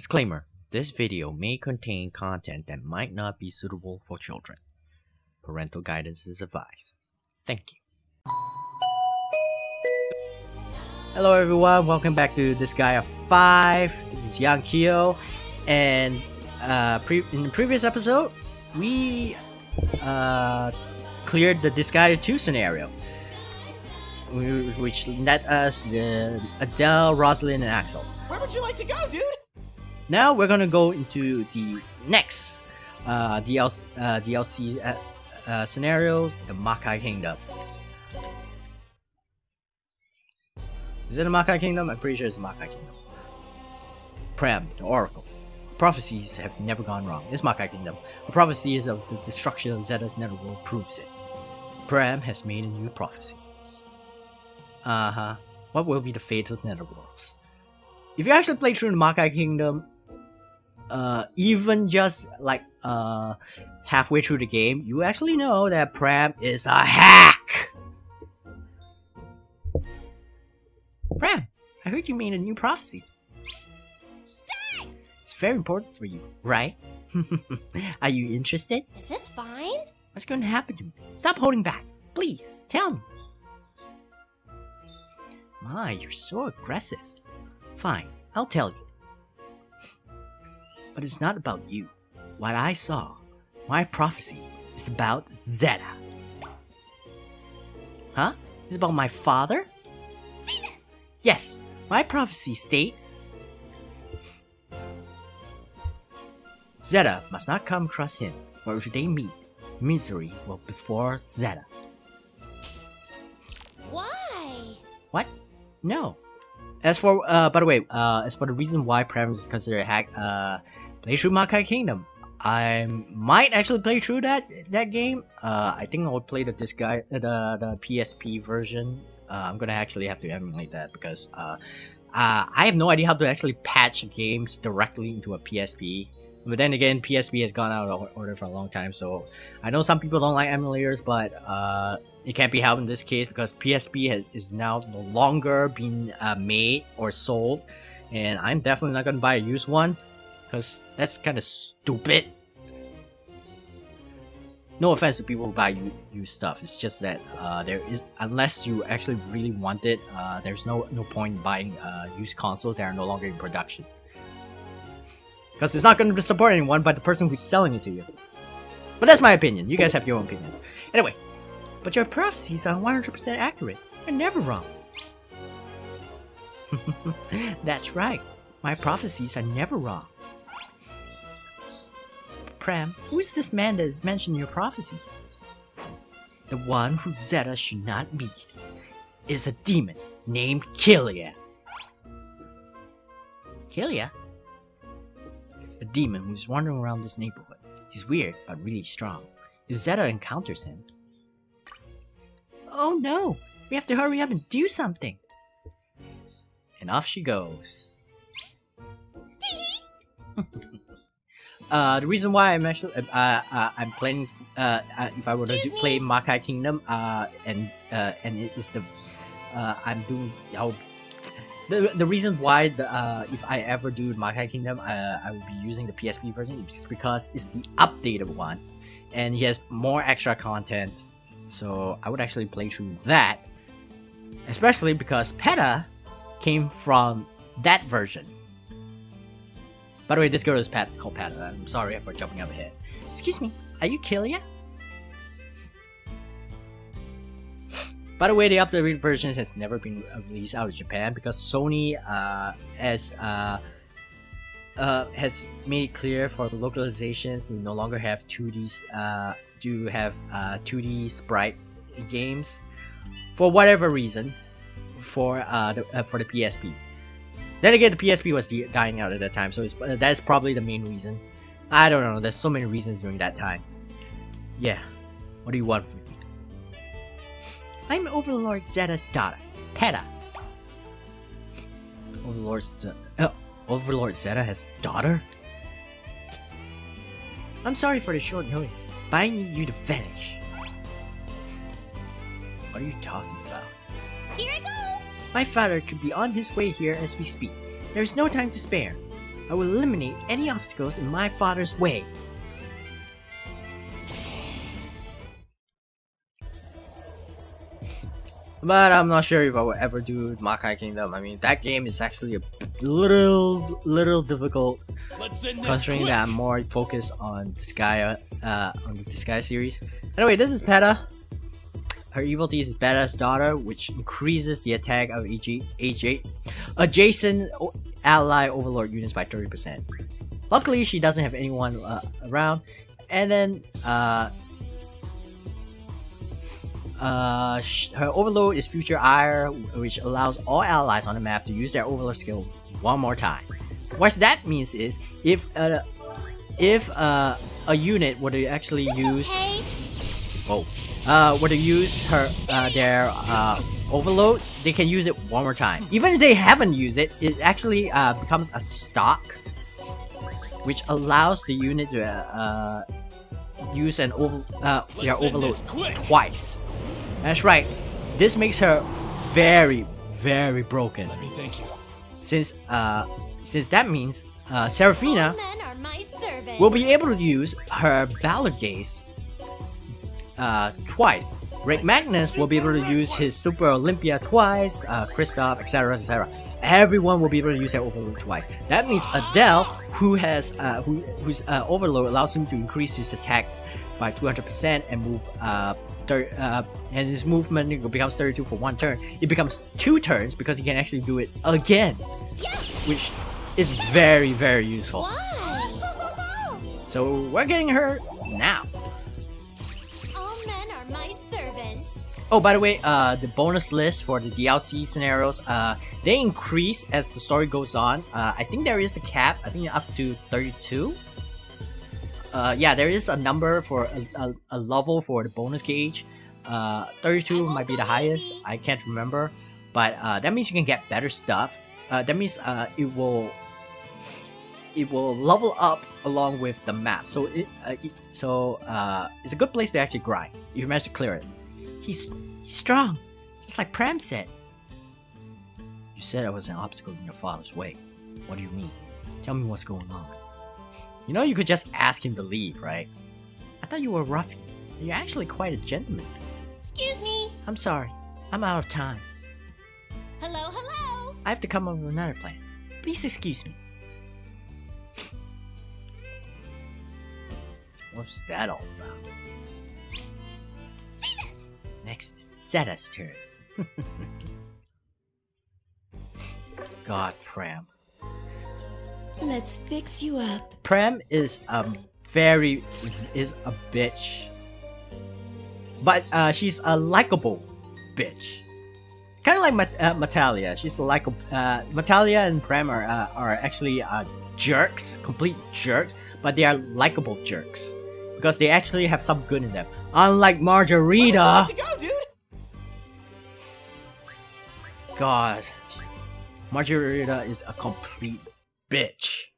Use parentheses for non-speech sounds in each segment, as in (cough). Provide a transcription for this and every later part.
Disclaimer This video may contain content that might not be suitable for children. Parental guidance is advised. Thank you. Hello, everyone. Welcome back to Disgaea 5. This is YanKiyo. And uh, pre- in the previous episode, we uh, cleared the Disgaea 2 scenario, which led us the Adell, Rozalin, and Axel. Where would you like to go, dude? Now we're gonna go into the next uh, DLC, uh, DLC uh, uh, scenarios, the Makai Kingdom. Is it the Makai Kingdom? I'm pretty sure it's a Makai Kingdom. Prem, the Oracle. Prophecies have never gone wrong. It's Makai Kingdom. The prophecies of the destruction of Zetta's netherworld proves it. Prem has made a new prophecy. Uh huh. What will be the fate of netherworlds? If you actually play through the Makai Kingdom, uh, even just like uh, halfway through the game, you actually know that Pram is a hack. Pram, I heard you made a new prophecy. It's very important for you, right? (laughs) Are you interested? Is this fine? What's going to happen to me? Stop holding back. Please, tell me. My, you're so aggressive. Fine, I'll tell you. But it's not about you. What I saw, my prophecy, is about Zetta. Huh? It's about my father? See this! Yes, my prophecy states Zetta must not come across him, or if they meet, misery will befall Zetta. Why? What? No. As for, uh, by the way, uh, as for the reason why Prem is considered a hack, uh, play through Makai Kingdom. I might actually play through that that game. Uh, I think I would play the this guy the the PSP version. Uh, I'm gonna actually have to emulate that because uh, uh, I have no idea how to actually patch games directly into a PSP. But then again, PSP has gone out of order for a long time, so I know some people don't like emulators, but uh, it can't be helped in this case because PSP has is now no longer being uh, made or sold, and I'm definitely not gonna buy a used one because that's kind of stupid. No offense to people who buy u- used stuff. It's just that uh, there is unless you actually really want it, uh, there's no no point in buying uh, used consoles that are no longer in production. Because it's not going to support anyone but the person who's selling it to you. But that's my opinion. You guys have your own opinions. Anyway, but your prophecies are 100% accurate. You're never wrong. (laughs) That's right. My prophecies are never wrong. Pram, who's this man that is mentioned in your prophecy? The one who Zetta should not meet is a demon named Killia. Killia? A demon who's wandering around this neighborhood. He's weird, but really strong. If Zetta encounters him, Oh no! We have to hurry up and do something! And off she goes. (laughs) uh, the reason why I'm actually uh, uh, I'm planning uh, uh, if I were to do, play Makai Kingdom uh, and uh, and it is the uh, I'm doing I'll, the the reason why the uh, if I ever do Makai Kingdom uh, I will be using the PSP version is because it's the updated one and he has more extra content so I would actually play through that. Especially because Peta came from that version. By the way, this girl is Pat called Peta. I'm sorry for jumping up ahead. Excuse me, are you Killia? By the way, the updated version has never been released out of Japan because Sony uh, has uh, uh, has made clear for the localizations to no longer have 2D uh, to have uh, 2D sprite games for whatever reason for uh, the, uh, for the PSP. Then again, the PSP was dying out at that time, so uh, that's probably the main reason. I don't know. There's so many reasons during that time. Yeah. What do you want from me? I'm Overlord Zetta's daughter, Peta. Overlord Zetta. Oh, Overlord Zetta has daughter? I'm sorry for the short notice, but I need you to vanish. What are you talking about? Here I go! My father could be on his way here as we speak. There's no time to spare. I will eliminate any obstacles in my father's way. But I'm not sure if I will ever do Makai Kingdom. I mean, that game is actually a little, little difficult considering that I'm more focused on Disgaea, uh, on the Disgaea series. Anyway, this is Peta. Her evil deed is Beta's daughter, which increases the attack of EG, H8 adjacent ally overlord units by 30%. Luckily, she doesn't have anyone uh, around. And then, uh, uh, her overload is future ire, which allows all allies on the map to use their overload skill one more time. What that means is, if uh, if uh, a unit were to actually use, oh, uh, were to use her uh, their uh, overloads, they can use it one more time. Even if they haven't used it, it actually uh, becomes a stock, which allows the unit to uh, use an over uh, their overload twice. That's right. This makes her very, very broken. Let me thank you. Since uh, since that means uh, Seraphina Men are my servants. will be able to use her Valor Gaze uh, twice. Red Magnus will be able to use his Super Olympia twice, uh, Kristoff, etc., etc. Everyone will be able to use their Overload twice. That means Adell, who has uh, who, whose uh, Overload allows him to increase his attack by 200% and move uh, uh, and his movement becomes 32 for one turn. It becomes two turns because he can actually do it again, which is very very useful. So we're getting her now. Oh, by the way, uh, the bonus list for the DLC scenarios, uh, they increase as the story goes on. Uh, I think there is a cap. I think up to 32. Uh, yeah, there is a number for a, a, a level for the bonus gauge. Uh, 32 might be the highest. I can't remember, but uh, that means you can get better stuff. Uh, that means uh, it will it will level up along with the map. So it, uh, it so uh, it's a good place to actually grind if you manage to clear it. He's he's strong, just like Pram said. You said I was an obstacle in your father's way. What do you mean? Tell me what's going on. You know you could just ask him to leave, right? I thought you were ruffian. You're actually quite a gentleman. Excuse me. I'm sorry. I'm out of time. Hello, hello. I have to come up with another plan. Please excuse me. What's that all about? See this? Next is Zetta's turn. (laughs) God, Pram. Let's fix you up. Pram is um very is a bitch, but uh, she's a likable bitch. Kind of like Mat- uh, Matalia. She's a likable. Uh, Matalia and Pram are uh, are actually uh, jerks, complete jerks, but they are likable jerks because they actually have some good in them. Unlike Majorita. Go. God, Majorita is a complete bitch.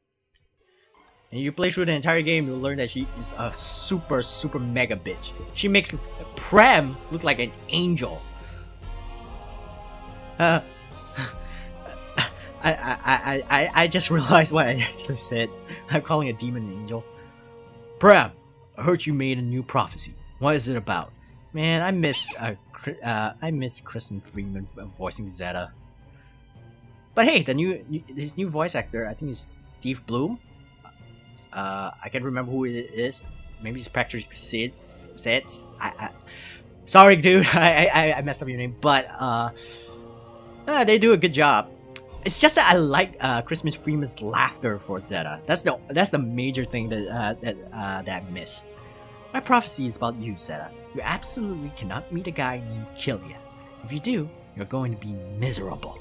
And you play through the entire game, you'll learn that she is a super, super mega bitch. She makes Prem look like an angel. Uh, (laughs) I, I, I, I, I just realized what I actually said. I'm calling a demon an angel. Prem, I heard you made a new prophecy. What is it about? Man, I miss uh, uh I miss Crispin Freeman voicing Zetta. But hey, the new his new voice actor, I think is Steve Blum. Uh, I can't remember who it is. Maybe it's Patrick Sids. Sids. I, I, sorry, dude. (laughs) I, I I messed up your name, but uh, uh, they do a good job. It's just that I like uh, Crispin Freeman's laughter for Zetta. That's the that's the major thing that uh, that uh, that I missed. My prophecy is about you, Zetta. You absolutely cannot meet a guy named Killia. If you do, you're going to be miserable.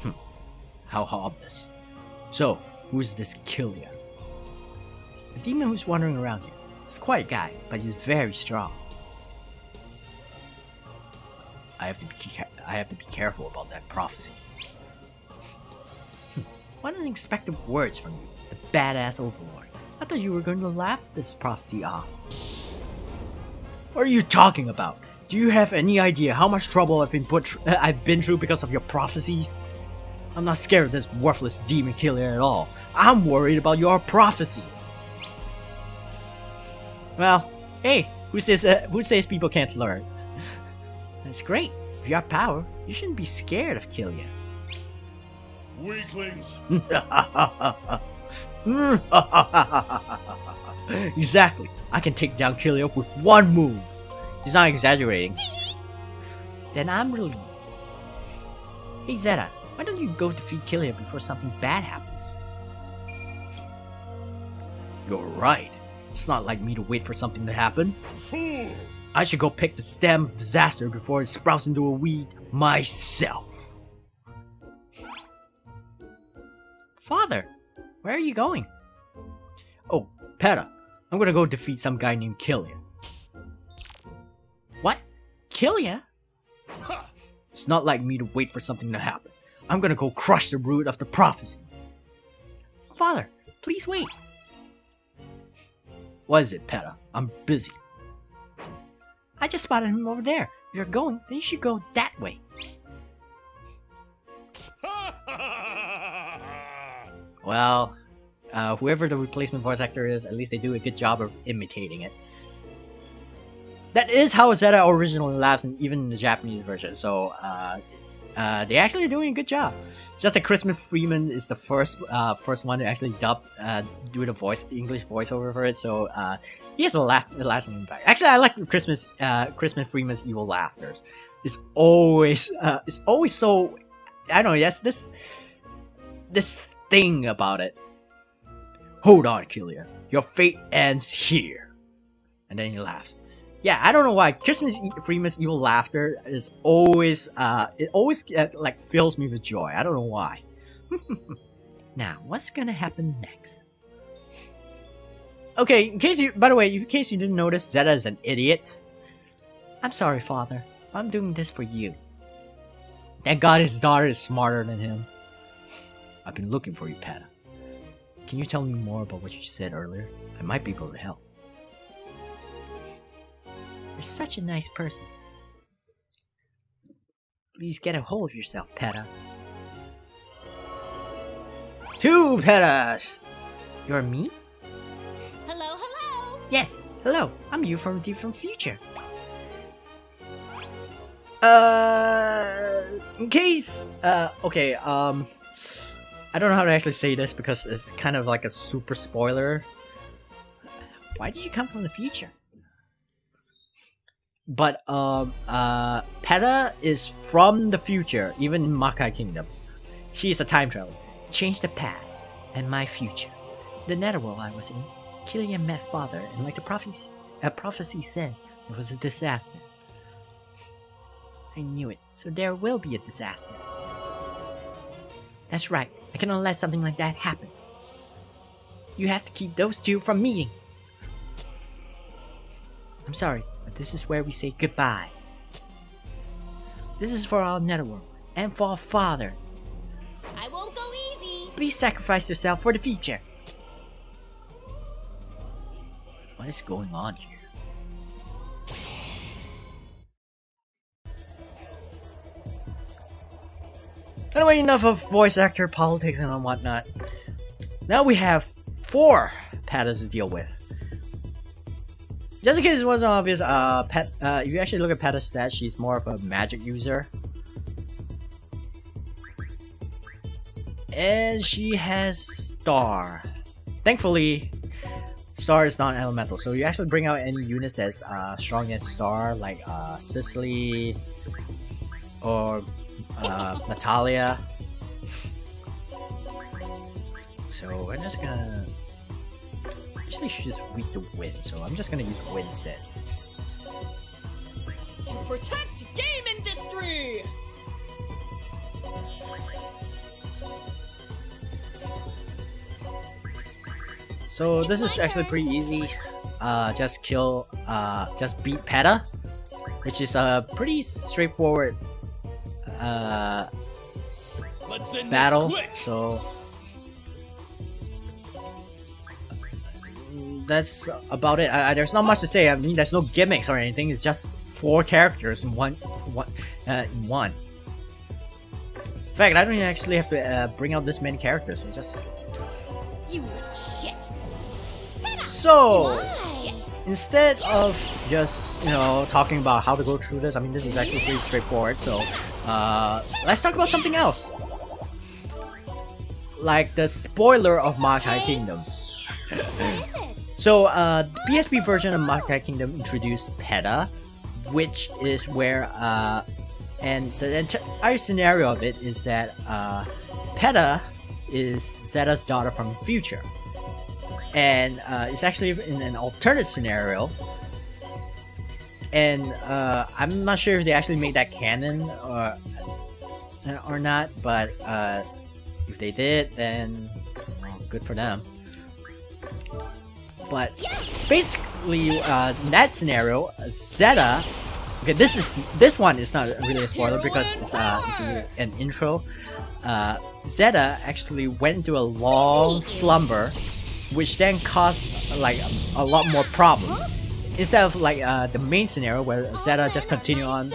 Hmm. How ominous. So, who's this Killia? A demon who's wandering around here. He's quite a guy, but he's very strong. I have to be I have to be careful about that prophecy. Hmm. what unexpected words from you, badass overlord. I thought you were going to laugh this prophecy off. What are you talking about? Do you have any idea how much trouble I've been put (laughs) I've been through because of your prophecies? I'm not scared of this worthless demon Killia at all. I'm worried about your prophecy. Well, hey, who says uh, who says people can't learn? (laughs) That's great. If you have power, you shouldn't be scared of Killia. Weaklings! (laughs) (laughs) exactly. I can take down Killia with one move. He's not exaggerating. then I'm really. Hey Zetta, why don't you go defeat Killia before something bad happens? You're right. It's not like me to wait for something to happen. Fool! I should go pick the stem of disaster before it sprouts into a weed myself. Father, where are you going? Oh, Peta, I'm gonna go defeat some guy named Killia. What? Killia? It's not like me to wait for something to happen. I'm gonna go crush the root of the prophecy. Father, please wait. What is it, Peta? I'm busy. I just spotted him over there. If you're going, then you should go that way. (laughs) Well, uh, whoever the replacement voice actor is, at least they do a good job of imitating it. That is how Zetta originally laughs, in, even in the Japanese version. So uh, uh, they actually doing a good job. It's just that Crispin Freeman is the first uh, first one to actually dub uh, do the voice English voiceover for it. So uh, he has a laugh a lasting impact. Actually, I like Crispin uh, Crispin Freeman's evil laughters. It's always uh, it's always so I don't know. Yes, this this thing about it. Hold on, Killia. Your fate ends here. And then he laughs. Yeah, I don't know why. Crispin Freeman's evil laughter is always, uh, it always uh, like fills me with joy. I don't know why. (laughs) now, what's gonna happen next? Okay, in case you, by the way, in case you didn't notice, Zetta is an idiot. I'm sorry, father. I'm doing this for you. Thank God his daughter is smarter than him. I've been looking for you, Pata. Can you tell me more about what you said earlier? I might be able to help. You're such a nice person. Please get a hold of yourself, Peta. Two Petas! You're me? Hello, hello. Yes, hello, I'm you from a different future. Uh, in case, uh, okay, um, I don't know how to actually say this because it's kind of like a super spoiler. Why did you come from the future? But, um, uh, Peta is from the future, even in Makai Kingdom. She's a time traveler. Change the past and my future. The netherworld I was in, Killian met father, and like the prophecy, uh, prophecy said, it was a disaster. I knew it, so there will be a disaster. That's right, I cannot let something like that happen. You have to keep those two from meeting. I'm sorry, but this is where we say goodbye. This is for our netherworld, and for our father. I won't go easy. Please sacrifice yourself for the future. What is going on here? Anyway, enough of voice actor politics and whatnot. Now we have four Patas to deal with. Just in case it wasn't obvious, uh, Pet, uh, if you actually look at Peta's stats, she's more of a magic user. And she has Star. Thankfully, Star is not elemental, so you actually bring out any units that's uh, strong against Star, like uh, Sicily or uh, Natalia. So we're just gonna. Actually, she just weak to wind, so I'm just gonna use wind instead. Protect game industry! So this is actually pretty easy. Uh, just kill, uh, just beat Peta, which is a pretty straightforward uh, battle. So that's about it. I, I- there's not much to say. I mean, there's no gimmicks or anything. It's just four characters in one, one, uh, in one. fact, I don't even actually have to uh, bring out this many characters. I just You shit. so instead of just you know talking about how to go through this, I mean this is actually pretty straightforward. So uh, let's talk about something else, like the spoiler of Makai Kingdom. (laughs) So uh, the PSP version of Makai Kingdom introduced Peta, which is where uh, and the entire scenario of it is that uh, Peta is Zetta's daughter from the future and uh, it's actually in an alternate scenario. And uh, I'm not sure if they actually made that canon or or not, but uh, if they did, then good for them. But basically, uh, in that scenario, Zetta. Okay, this is this one is not really a spoiler because it's uh, it's an intro. Uh, Zetta actually went into a long slumber which then caused like a, a lot more problems. Instead of like uh, the main scenario where Zetta just continue on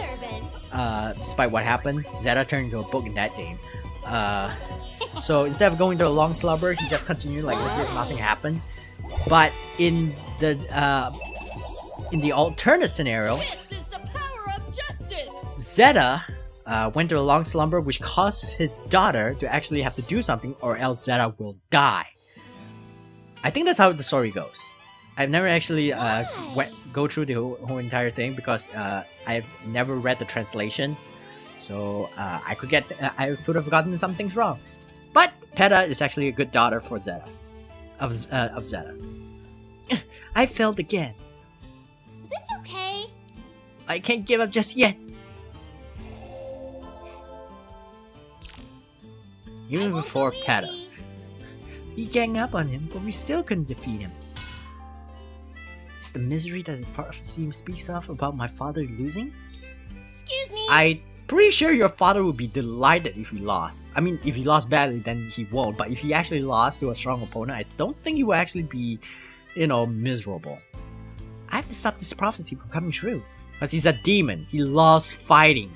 uh, despite what happened, Zetta turned into a book in that game. Uh, (laughs) so instead of going to a long slumber, he just continued like as if nothing happened. But in the uh, in the alternate scenario, This is the power of justice. Zetta uh, went to a long slumber, which caused his daughter to actually have to do something, or else Zetta will die. I think that's how the story goes. I've never actually uh, went go through the whole, whole entire thing because uh, I've never read the translation, so uh, I could get uh, I could have gotten some things wrong. But Peta is actually a good daughter for Zetta, of uh, of Zetta. (laughs) I failed again. Is this okay? I can't give up just yet. Even before Peta, we gang up on him, but we still couldn't defeat him. It's the misery that the prophecy speaks of about my father losing. Excuse me. I'm pretty sure your father would be delighted if he lost. I mean, if he lost badly, then he won't. But if he actually lost to a strong opponent, I don't think he will actually be, you know, miserable. I have to stop this prophecy from coming true. Because he's a demon. He loves fighting.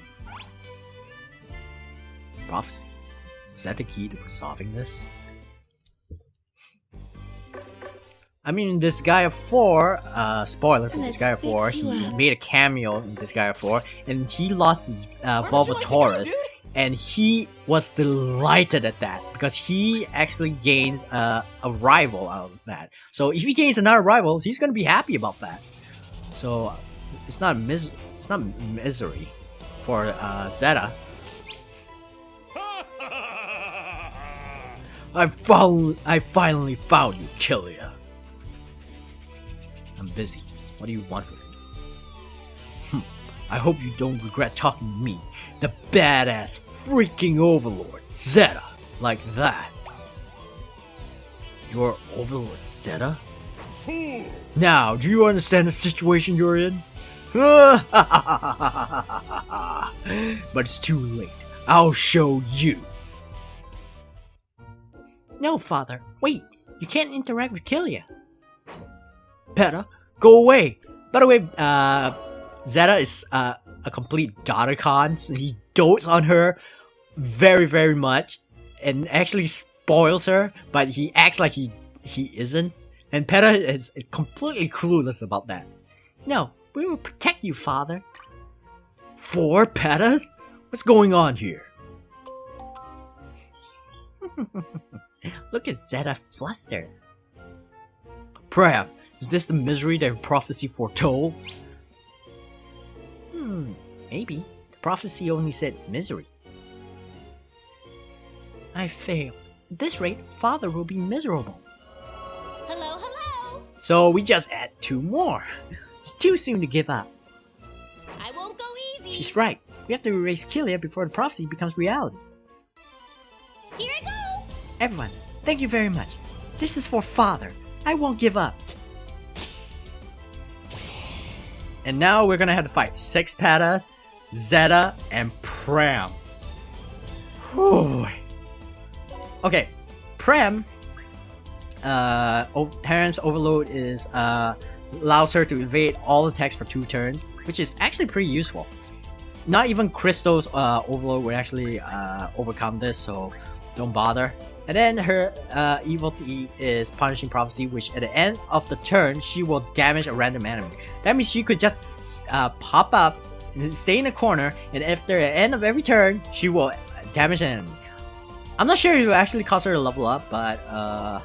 Prophecy. Is that the key to resolving this? I mean, Disgaea 4, uh, spoiler for Disgaea 4, he up. made a cameo in this guy of 4, and he lost his uh, Where would you like to go, and he was delighted at that because he actually gains uh, a rival out of that. So if he gains another rival, he's gonna be happy about that. So it's not mis it's not misery for uh, Zetta. (laughs) I found I finally found you, Killia. I'm busy. What do you want with me? Hm, I hope you don't regret talking to me, the badass freaking overlord, Zetta, like that. You're Overlord Zetta? Fool! Now, do you understand the situation you're in? (laughs) but it's too late. I'll show you. No, father. Wait. You can't interact with Killia. Peta, go away. By the way, uh, Zetta is uh, a complete daughter-con, so he dotes on her very, very much, and actually spoils her, but he acts like he he isn't. And Peta is completely clueless about that. No, we will protect you, father. Four Petas? What's going on here? (laughs) Look at Zetta fluster. Perhaps, is this the misery that prophecy foretold? Hmm, maybe. The prophecy only said misery. I fail. At this rate, father will be miserable. Hello, hello. So we just add two more. It's too soon to give up. I won't go easy. She's right. We have to erase Killia before the prophecy becomes reality. Here I go. Everyone, thank you very much. This is for father. I won't give up. And now we're gonna have to fight six Patas, Zetta, and Pram. Whew. Okay, Pram. Uh, overload is uh allows her to evade all attacks for two turns, which is actually pretty useful. not even Crystal's uh, Overload would actually uh, overcome this, so don't bother. And then her uh, evility is Punishing Prophecy, which at the end of the turn, she will damage a random enemy. That means she could just uh, pop up, stay in the corner, and after the end of every turn, she will damage an enemy. I'm not sure if it actually cause her to level up, but uh,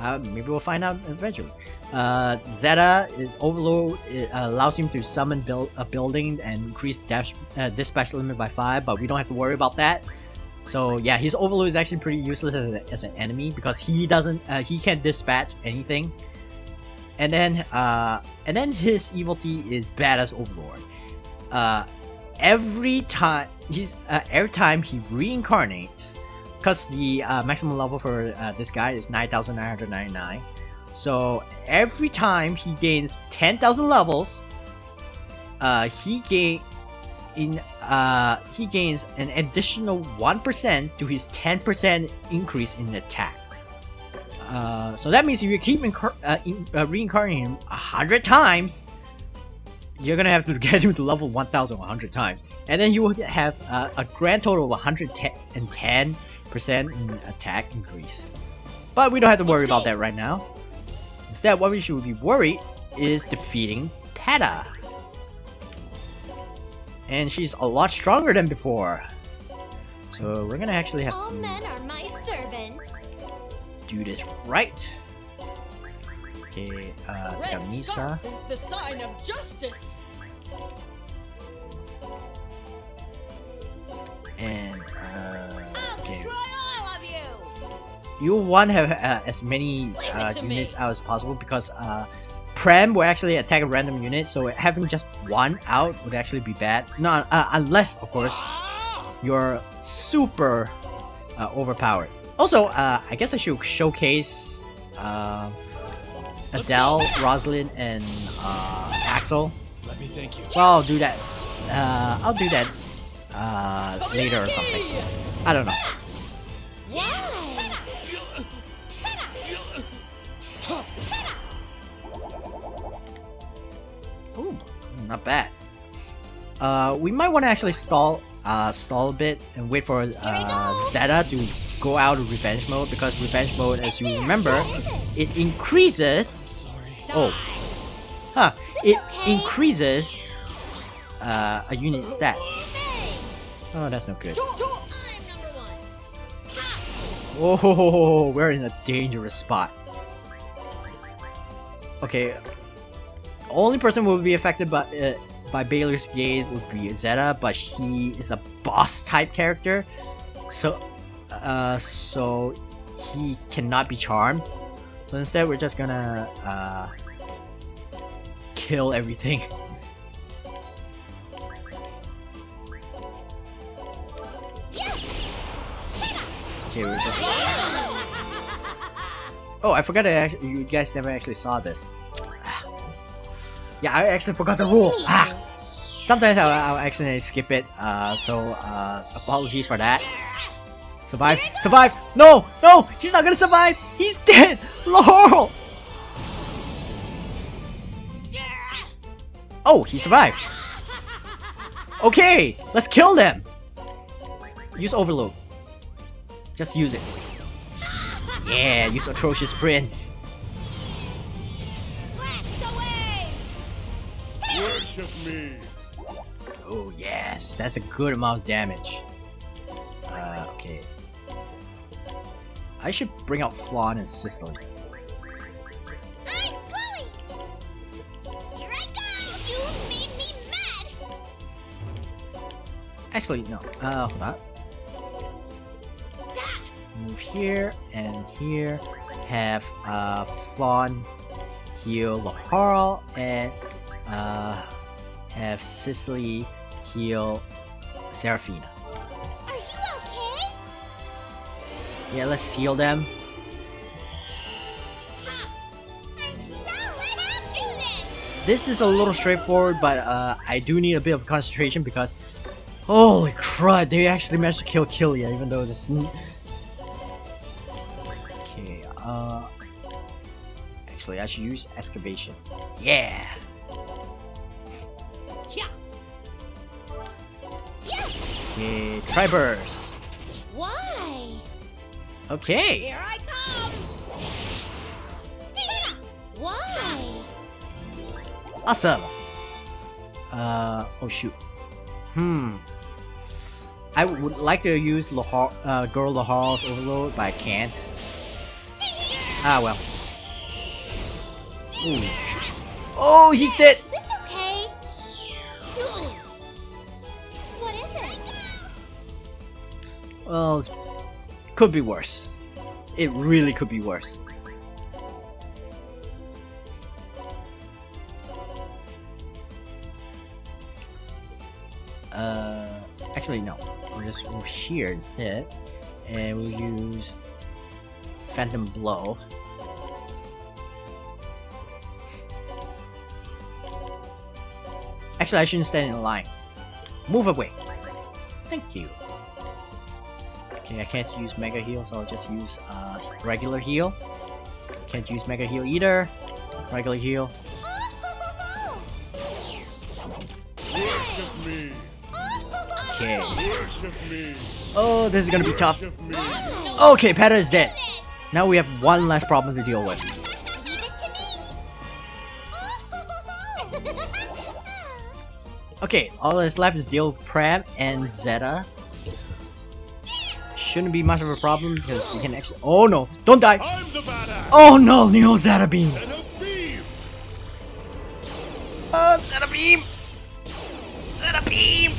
uh, maybe we'll find out eventually. Uh, Zetta is Overload it allows him to summon build a building and increase dash, uh, dispatch limit by 5, but we don't have to worry about that. So yeah, his Overload is actually pretty useless as, a, as an enemy because he doesn't, uh, he can't dispatch anything. And then, uh, and then his Evility is Badass Overlord. Uh, every time he's uh, every time he reincarnates, because the uh, maximum level for uh, this guy is 9,999. So every time he gains 10,000 levels, uh, he gain in uh, he gains an additional 1% to his 10% increase in attack. Uh, so that means if you keep uh, in, uh, reincarnating him a hundred times, you're gonna have to (laughs) get him to level 1,100 times, and then you will have uh, a grand total of 110 percent in attack increase. But we don't have to worry about that right now. Instead, what we should be worried is defeating Peta. And she's a lot stronger than before. So we're gonna actually have All to men are my servants. do this right. Okay, uh, A we got red Nisa. is the sign of justice. And, uh, I'll okay. destroy all of you. you want to have uh, as many Leave uh, units out as possible because uh, Prem will actually attack a random unit, so having just one out would actually be bad. No, uh, unless, of course, you're super uh, overpowered. Also, uh, I guess I should showcase uh, Adell, Rozalin, and uh, Axel. Let me thank you. Well, I'll do that. Uh, I'll do that uh, later or something. I don't know. Not bad. Uh, we might want to actually stall, uh, stall a bit and wait for uh, Zetta to go out of revenge mode because revenge mode, as you remember, it increases. Oh, huh? It increases uh, a unit stat. Oh, that's no good. I'm number one. Oh, we're in a dangerous spot. Okay, only person who would be affected by uh, by Baylor's Gate would be Zetta, but he is a boss type character, so uh, so he cannot be charmed. So instead, we're just gonna uh, kill everything. (laughs) Okay, we're just. (laughs) Oh, I forgot. Actually, you guys never actually saw this. Ah. Yeah, I actually forgot the rule. Ah. Sometimes I'll, I'll accidentally skip it. Uh, so uh, apologies for that. Survive! Survive! No! No! He's not gonna survive! He's dead! (laughs) Laurel! Oh, he survived. Okay, let's kill them. Use overload. Just use it. Yeah, use atrocious prince. Worship me. Oh yes, that's a good amount of damage. Uh, okay. I should bring out Flonne and Sicily. I'm going! Here I go! You made me mad! Actually, no. Uh, hold on. Move here and here. Have uh, Flonne heal Laharl and uh, have Sicily heal Seraphina. Are you okay? Yeah, let's heal them. I'm so happy this! This is a little straightforward, but uh, I do need a bit of concentration because holy crud, they actually managed to kill Killia, even though this. Okay, uh, actually, I should use excavation. Yeah. Okay, try burst. Why? Okay. Here I come! Why? Awesome. Uh oh shoot. Hmm. I would like to use Laharl, uh, Girl Laharl's overload, but I can't. Ah well. Ooh. Oh, he's dead. Well, it's, could be worse. It really could be worse. Uh, actually no. We're just over here instead, and we'll use Phantom Blow. Actually, I shouldn't stand in line. Move away. Thank you. Okay, I can't use Mega Heal, so I'll just use uh, regular heal. Can't use Mega Heal either. Regular heal. Okay. Oh, this is gonna be tough. Okay, Peta is dead. Now we have one less problem to deal with. Leave it to me. Okay, all that's left is deal Pram and Zetta. Shouldn't be much of a problem because we can actually. Oh no! Don't die! I'm the badass. Oh no! Neo Zetta Beam! And a beam. Uh, Zetta Beam!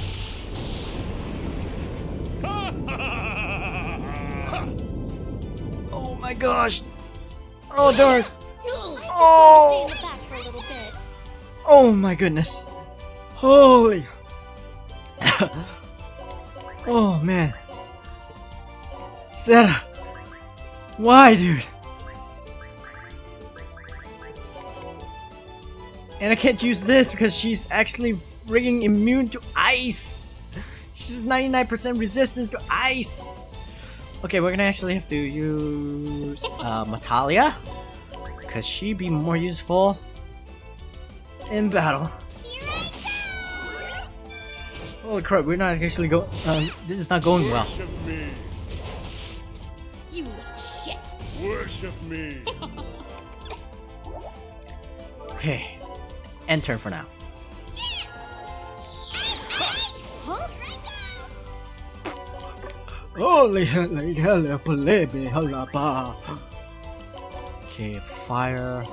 Oh my gosh! Oh darn! Oh! Stay in the back for a little bit. Oh my goodness! Holy! (laughs) oh man! Zetta! Why, dude? And I can't use this because she's actually frigging immune to ice! She's 99% resistance to ice! Okay, we're gonna actually have to use uh, Matalia because she'd be more useful in battle. Holy crap, we're not actually going. Um, this is not going well. Worship me. (laughs) Okay, end turn for now. Huh? Holy Okay, fire.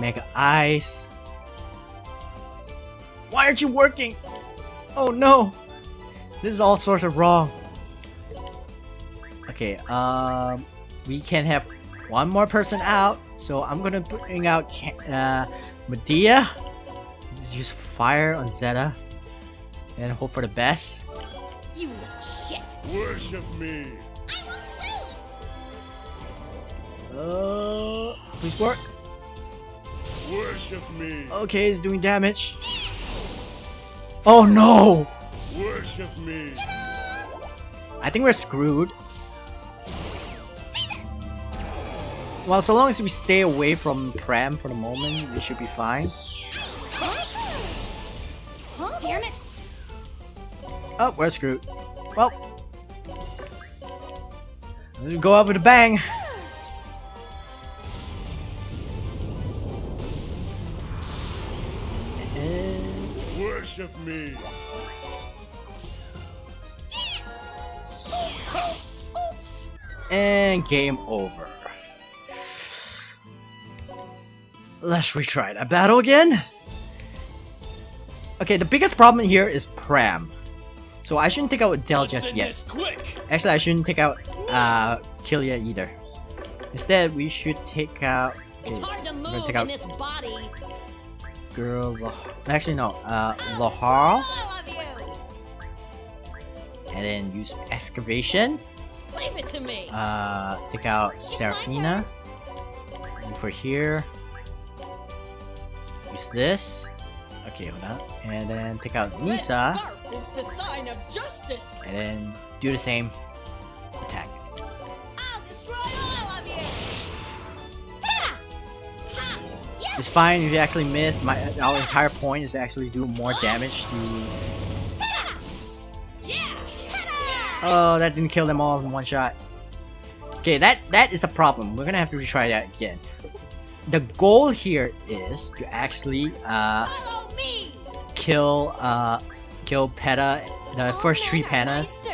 Mega ice. Why aren't you working? Oh no! This is all sort of wrong. Okay, um, we can have one more person out, so I'm gonna bring out uh, Medea. Just use fire on Zetta, and hope for the best. You little shit! Worship me. i Uh, please work. Worship me. Okay, it's doing damage. Oh no! Worship me. I think we're screwed. Well, so long as we stay away from Pram for the moment, we should be fine. Huh? Damn it! Oh, we're screwed. Well, let's go out with a bang. Worship me. And game over. Let's retry that battle again. Okay, the biggest problem here is Pram. So I shouldn't take out Adell just yet. this quick. Actually, I shouldn't take out uh, Killia either. Instead, we should take out. It's okay, hard to gonna move take in out- this body. girl. Actually, no. Uh, Laharl, All of you! and then use excavation. Leave it to me! Uh, take out Seraphina. And for here, use this. Okay, hold on. And then take out Nisa, the sign of justice! and then do the same attack. I'll destroy all of you! It's fine if you actually miss. My our entire point is to actually do more damage to Oh, that didn't kill them all in one shot. Okay, that that is a problem. We're gonna have to retry that again. The goal here is to actually uh, kill uh, kill Peta, the first three Panas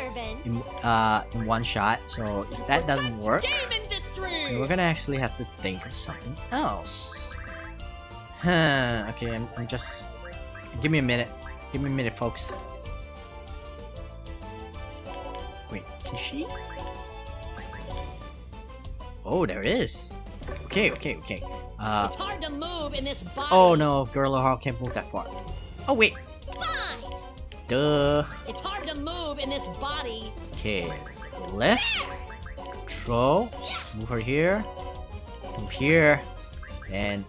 in uh, in one shot. So if that doesn't work, Game industry! then we're gonna actually have to think of something else. Huh. Okay, I'm, I'm just. Give me a minute. Give me a minute, folks. Wait, can she? Oh, there is. Okay, okay, okay. Uh, It's hard to move in this body. oh no, Girl Hall can't move that far. Oh wait, Fine! duh. It's hard to move in this body. Okay, left, control, move her here, move here, and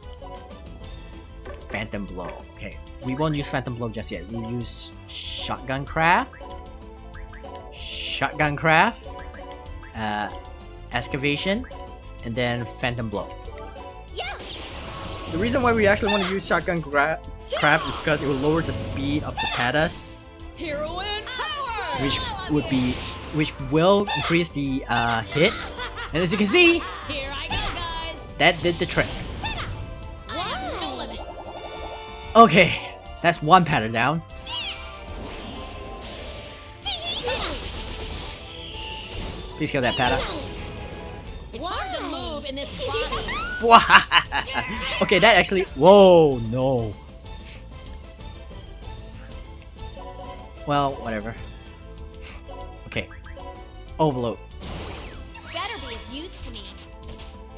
Phantom Blow. Okay, we won't use Phantom Blow just yet. We'll use Shotgun Craft, Shotgun Craft, uh, Excavation, and then Phantom Blow. Yeah. The reason why we actually want to use Shotgun gra Craft is because it will lower the speed of the Patas, Hero and power! which would be, which will increase the uh, hit. And as you can see, Here I go, guys! that did the trick. No. Okay, that's one pattern down. Please kill that Pata. (laughs) okay, that actually. Whoa, no. Well, whatever. Okay. Overload. Better be of use to me.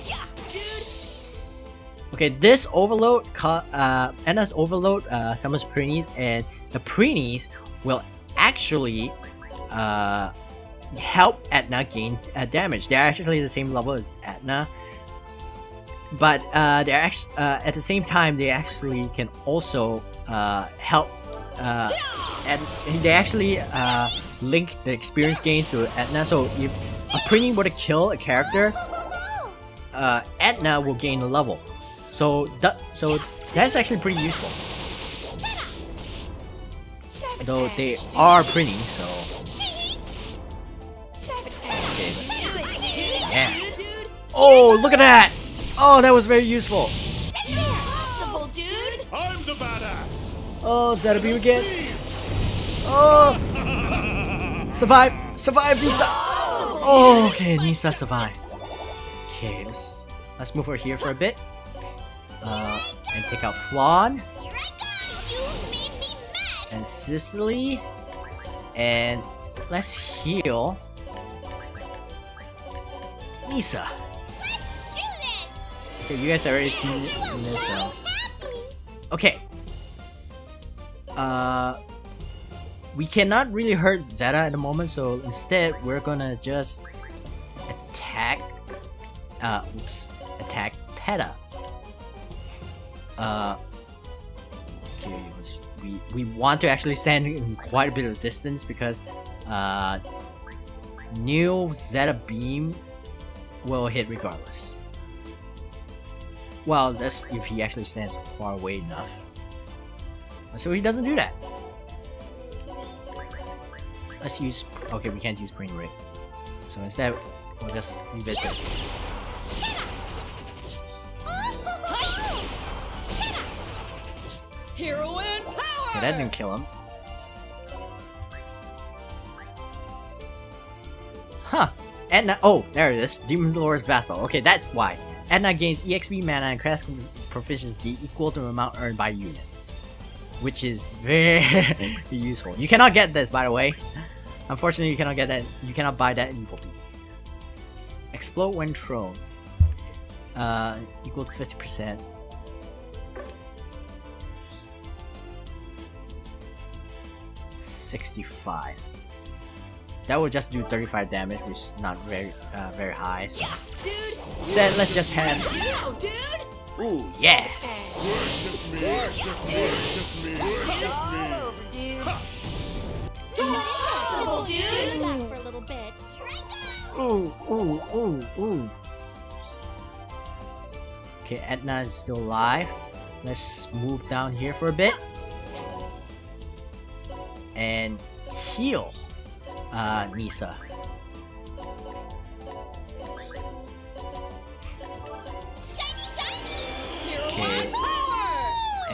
Yeah, dude. Okay, this overload, uh, Anna's overload uh, summons Prinnies, and the Prinnies will actually uh, help Etna gain uh, damage. They're actually the same level as Etna, but uh, they're act- uh, at the same time they actually can also uh, help. Uh, and they actually uh, link the experience gain to Etna. So if a Prinny were to kill a character, uh, Etna will gain a level. So that so that's actually pretty useful. Though they are pretty, so okay, yeah. Oh, look at that! Oh, that was very useful. I'm the badass. Oh, Zetta Beam again. Oh, survive, survive, Nisa. Oh, okay, Nisa survived. Okay, let's let's move over here for a bit. Uh, and take out Flonne. Here I go. You made me mad. and Sicily. And let's heal Nisa. Okay, you guys already seen, seen this, so. Okay. Uh, we cannot really hurt Zetta at the moment, so instead we're gonna just attack. Uh, oops, attack Peta. Uh, okay, we we want to actually stand in quite a bit of distance because uh, new Zetta beam will hit regardless. Well, that's if he actually stands far away enough. So he doesn't do that. Let's use. Okay, we can't use Green Ray. So instead, we'll just leave it this. Hero and power! Okay, that didn't kill him. Huh. Etna. Oh, there it is. Demon Lord's Vassal. Okay, that's why. Etna gains EXP mana and class proficiency equal to the amount earned by unit. Which is very (laughs) useful. You cannot get this, by the way. Unfortunately, you cannot get that. You cannot buy that in Equality. Explode when thrown. Uh, equal to 50%. Sixty-five. That will just do thirty-five damage, which is not very, uh, very high. So instead, let's just have. Ooh, yeah. Worship me. Worship me. Worship me. Worship me. Do that for a little bit. Here I go. Ooh, ooh, ooh, ooh. Okay, Etna is still alive. Let's move down here for a bit. And heal. uh, Nisa.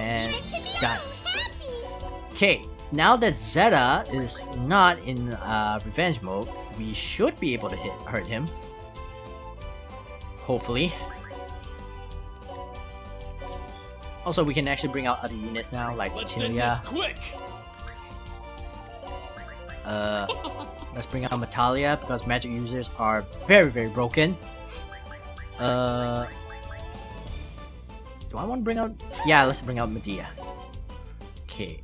And Give it got Okay, now that Zetta is not in uh, revenge mode, we should be able to hit hurt him. Hopefully. Also, we can actually bring out other units now, like Let's end this quick. Uh, let's bring out Metallia because magic users are very, very broken. Uh, do I want to bring out? Yeah, let's bring out Medea. Okay.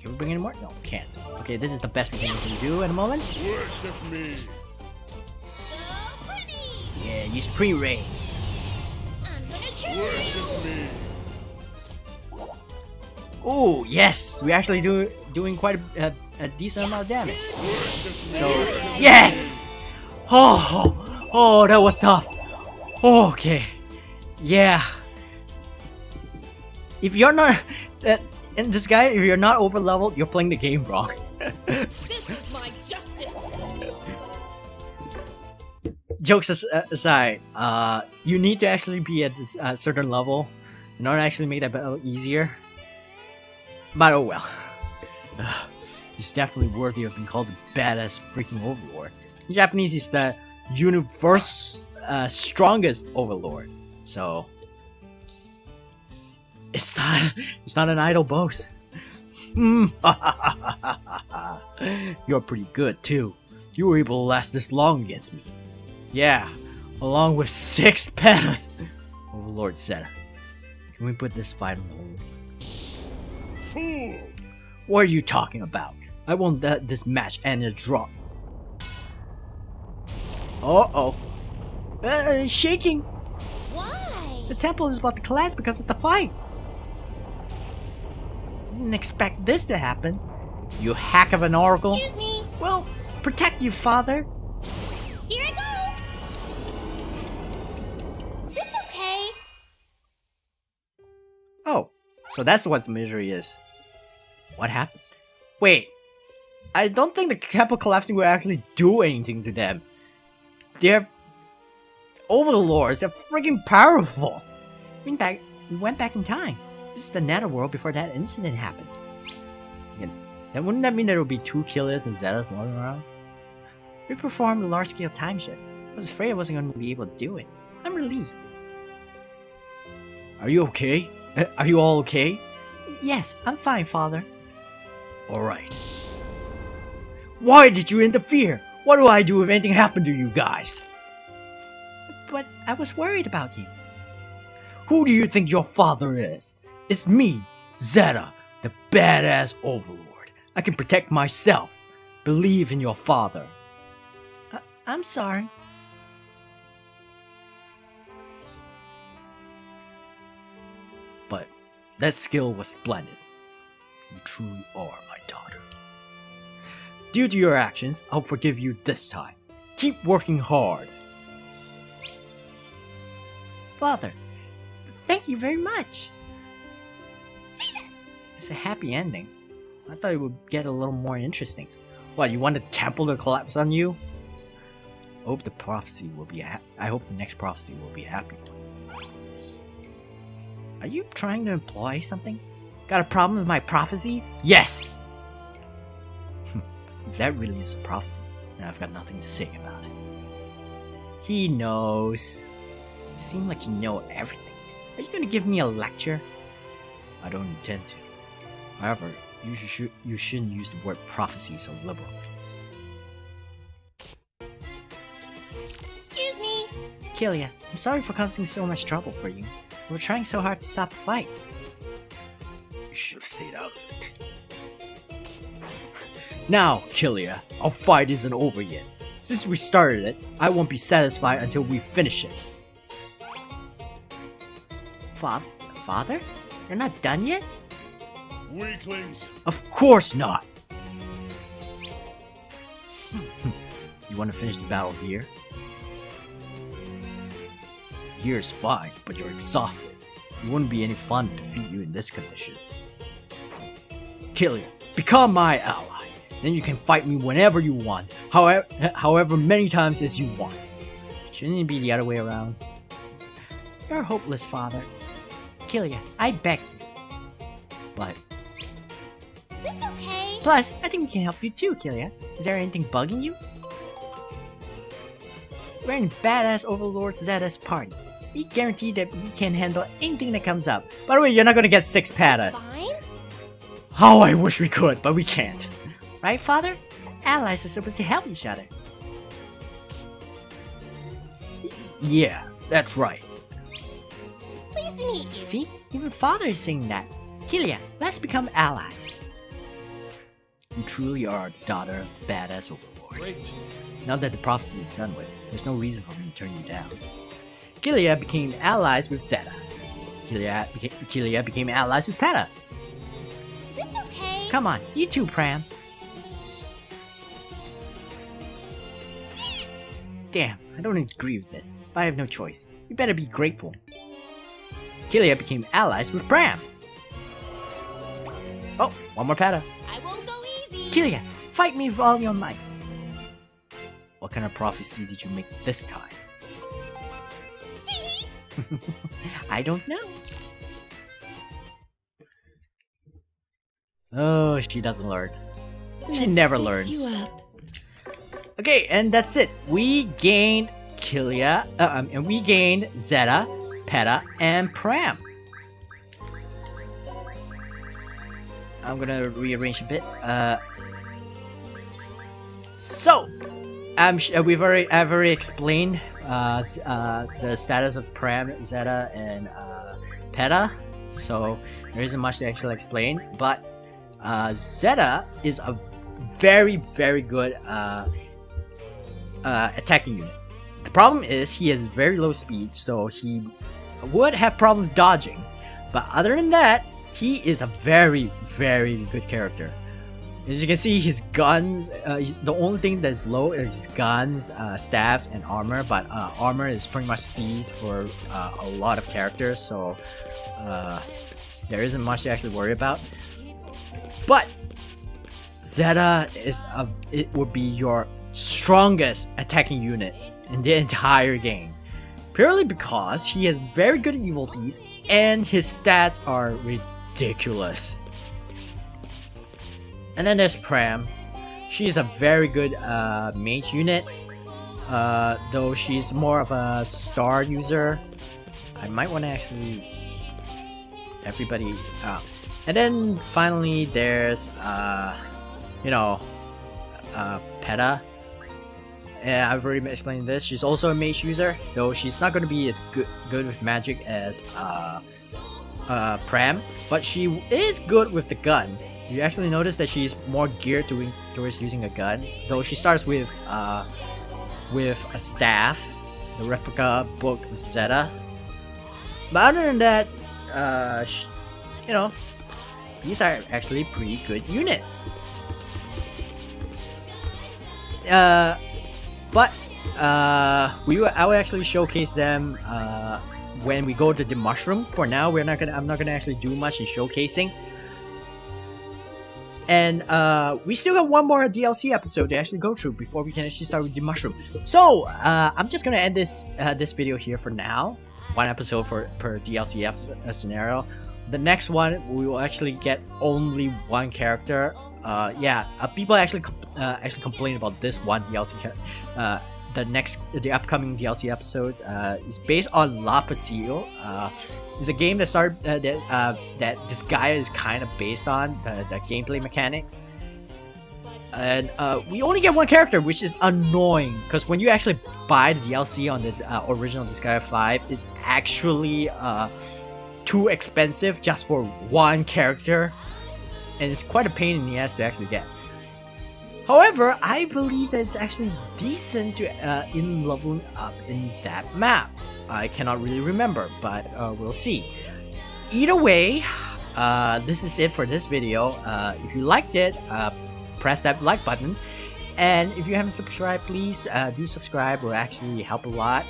Can we bring any more? No, we can't. Okay, this is the best we can do at the moment. Worship me. Yeah, use pre-ray. I'm gonna kill you! Worship me. Oh yes, we actually do doing quite a, a, a decent amount of damage. So yes. Oh, oh, that was tough. Okay, yeah. If you're not, uh, and this guy, if you're not over leveled, you're playing the game wrong. (laughs) This is my justice! Jokes as- uh, aside, uh, you need to actually be at a certain level in order to actually make that battle easier. But oh well. (sighs) He's definitely worthy of being called the badass freaking overlord. In Japanese, is the universe uh, strongest overlord. So it's not it's not an idle boast. Mm. (laughs) You're pretty good too. You were able to last this long against me. Yeah, along with six (laughs) petals. Overlord said, Can we put this fight on hold? Fool. What are you talking about? I won't let this match end in a draw. Uh oh. Uh, shaking! The temple is about to collapse because of the fight. Didn't expect this to happen. You hack of an oracle. Excuse me! Well, protect you, father. Here I go! This okay? Oh, so that's what misery is. What happened? Wait, I don't think the temple collapsing will actually do anything to them. They're overlords. They're freaking powerful. We went back. We went back in time. This is the netherworld before that incident happened. And then wouldn't that mean there would be two killers and Zettas running around? We performed a large-scale time shift. I was afraid I wasn't going to be able to do it. I'm relieved. Are you okay? (laughs) Are you all okay? Yes, I'm fine, father. Alright. Why did you interfere? What do I do if anything happened to you guys? But I was worried about you. Who do you think your father is? It's me, Zetta, the badass overlord. I can protect myself. Believe in your father. I- I'm sorry. But that skill was splendid. You truly are my daughter. Due to your actions, I'll forgive you this time. Keep working hard. Father, thank you very much. See this? It's a happy ending. I thought it would get a little more interesting. What, you want the temple to collapse on you? I hope the prophecy will be I hope the next prophecy will be a happy one. Are you trying to imply something? Got a problem with my prophecies? Yes! Hmm, that really is a prophecy, then I've got nothing to say about it. He knows. You seem like you know everything. Are you gonna give me a lecture? I don't intend to. However, you should you shouldn't use the word prophecy so liberally. Excuse me! Killia, I'm sorry for causing so much trouble for you. We were trying so hard to stop the fight. You should have stayed out of it. (laughs) Now, Killia, our fight isn't over yet. Since we started it, I won't be satisfied until we finish it. Fa- Father? You're not done yet? Weaklings. Of course not! Hmm, hmm. you want to finish the battle here? Here's fine, but you're exhausted. It wouldn't be any fun to defeat you in this condition. Killia, become my ally. Then you can fight me whenever you want, however, however many times as you want. Shouldn't it be the other way around? You're hopeless, father. Killia, I beg you. But Is this okay? plus, I think we can help you too, Killia. Is there anything bugging you? We're in badass Overlord Zetta's party. We guarantee that we can handle anything that comes up. By the way, you're not gonna get six patas. Fine. How I wish we could, but we can't. Right, father? Allies are supposed to help each other. Y- Yeah, that's right. Pleased to meet you. See? Even father is saying that. Killia, let's become allies. You truly are the daughter of the badass overlord. Great. Now that the prophecy is done with, there's no reason for me to turn you down. Killia became allies with Zetta. Killia, beca- Killia became allies with Peta. Is this okay? Come on, you too, Pram. Damn, I don't agree with this, but I have no choice. You better be grateful. Killia became allies with Pram. Oh, one more Peta. I won't go easy. Killia, fight me with all your might. What kind of prophecy did you make this time? (laughs) I don't know. Oh, she doesn't learn. She Let's never learns. Okay, and that's it. We gained Killia, uh, um, and we gained Zetta, Peta, and Pram. I'm gonna rearrange a bit. Uh, so, I'm uh, we've already I've already explained uh, uh, the status of Pram, Zetta, and uh, Peta. So there isn't much to actually explain, but uh, Zetta is a very very good uh, uh, attacking unit. The problem is he has very low speed, so he would have problems dodging. But other than that, he is a very, very good character. As you can see, his guns, uh, the only thing that's low is his guns, uh, staffs, and armor. But uh, armor is pretty much seized for uh, a lot of characters, so uh, there isn't much to actually worry about. But Zetta is a, it would be your strongest attacking unit in the (laughs) entire game. Purely because he has very good evil deeds and his stats are ridiculous. And then there's Pram. She's a very good uh, mage unit. Uh, though she's more of a star user. I might want to actually everybody and then finally there's uh you know uh Peta yeah, I've already explained this. She's also a mage user, though she's not going to be as good good with magic as uh, uh, Pram, but she is good with the gun. You actually notice that she's more geared to, towards using a gun, though she starts with uh, with a staff, the replica book of Zetta. But other than that, uh, you know, these are actually pretty good units. Uh, but uh, we will, I will actually showcase them uh, when we go to the mushroom. For now, we're not gonna. I'm not gonna actually do much in showcasing. And uh, we still got one more DLC episode to actually go through before we can actually start with the mushroom. So uh, I'm just gonna end this uh, this video here for now. One episode for per DLC uh, scenario. The next one we will actually get only one character. Uh, yeah, uh, people actually uh, actually complain about this one DLC. Uh, the next, the upcoming DLC episodes uh, is based on La Pucelle. Uh, it's a game that started uh, that uh, that this guy is kind of based on the, the gameplay mechanics. And uh, we only get one character, which is annoying because when you actually buy the DLC on the uh, original Disgaea 5, it's actually uh, too expensive just for one character, and it's quite a pain in the ass to actually get. However, I believe that it's actually decent to uh, in leveling up in that map. I cannot really remember, but uh, we'll see. Either way, uh, this is it for this video. Uh, if you liked it, uh, press that like button. And if you haven't subscribed, please uh, do subscribe. Will actually help a lot.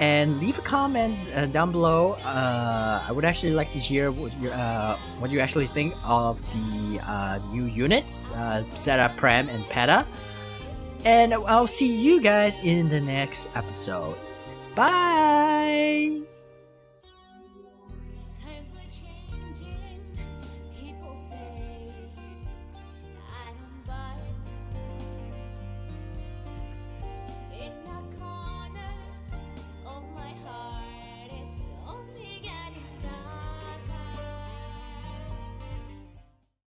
And leave a comment uh, down below. Uh, I would actually like to hear what you, uh, what you actually think of the uh, new units, uh, Zetta, Pram, and Peta. And I'll see you guys in the next episode. Bye!